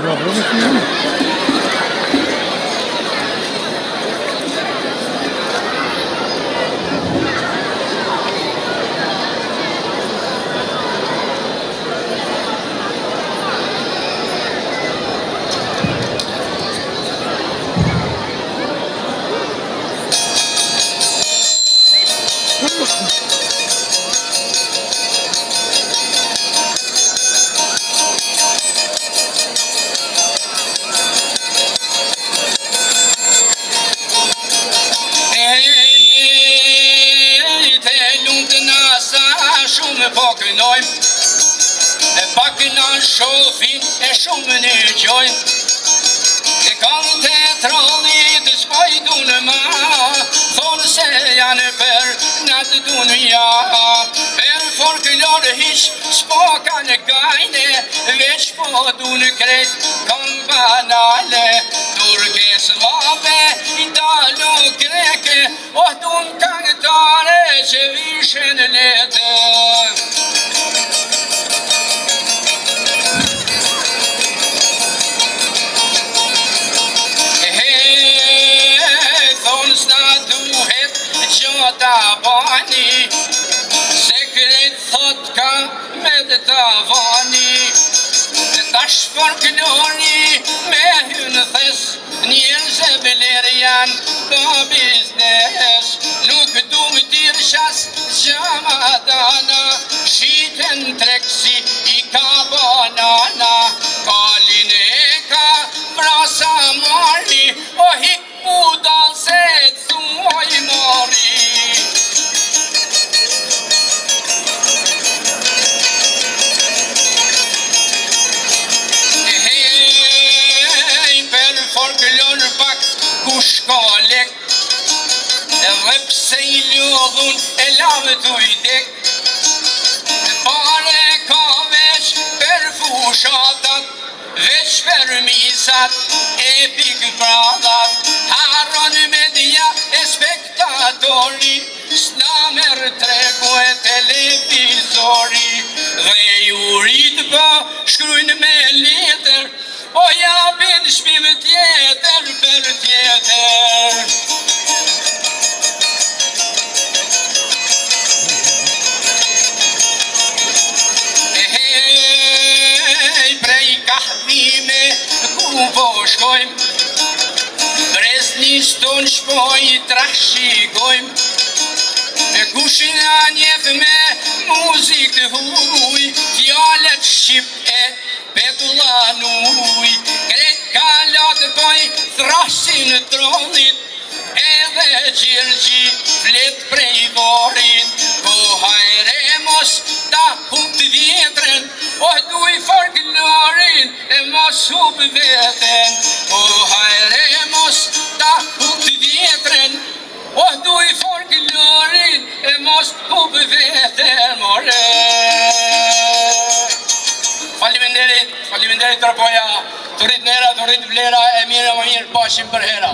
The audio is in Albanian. Não, não, não. në po Në E shofin shofim e shumë në gjojmë E kam të e troni të shkoj në ma Thonë se janë për në të du ja Për for hish s'po ka në gajne Vesh po du në kret kam banale Turke s'vabe i dalu greke O du në kanë që vishën letë vani Dhe tash për kënoni Me hynë thes Njënë zë beler janë Për biznes Nuk du më tirë shas Gjama dana Shiten treks të Në pare ka veç Për fushatat Veç për misat E pik pradat Haron media E spektatori Sna mërë treku e televizori Dhe ju rritë pa Shkrujnë me letër O po ja për shpimë tjetër Për tjetër shkojmë Brez një stonë shpoj i trak shikojmë Me kushin a njef me muzik të huj Kjallet shqip e petula nuj Kret kalat poj thrasin të tronit Edhe gjirgji flet prej vorin Po hajre mos ta pu shumë i vetën O hajre e mos ta u të vjetërën O du i forë kë lorin e mos u për vetën more Faliminderit Faliminderit të rëpoja Të rritë nëra, të rritë vlera, e mire më mirë, pashim për hera